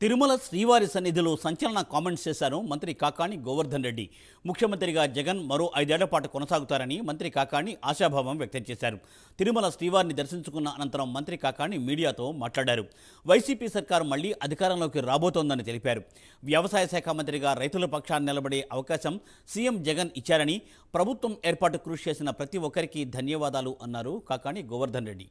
తిరుమల శ్రీవారి సన్నిధిలో సంచలన కామెంట్స్ చేశారు మంత్రి కాకాణి గోవర్ధన్ రెడ్డి. ముఖ్యమంత్రిగా జగన్ మరో ఐదేళ్ళ పాటు కొనసాగుతారని మంత్రి కాకాణి ఆశాభావం వ్యక్తం చేశారు. తిరుమల శ్రీవారిని దర్శించుకున్న అనంతరం మంత్రి కాకాణి మీడియాతో మాట్లాడారు. వైసీపీ సర్కారు మళ్ళీ అధికారంలోకి రాబోతోందని తెలిపారు. వ్యవసాయ శాఖ మంత్రిగా రైతుల పక్షాన్ని నిలబడే అవకాశం సీఎం జగన్ ఇచ్చారని ప్రభుత్వం ఏర్పాటు కృషి చేసిన ప్రతి ఒక్కరికి ధన్యవాదాలు అన్నారు కాకాణి గోవర్ధన్ రెడ్డి.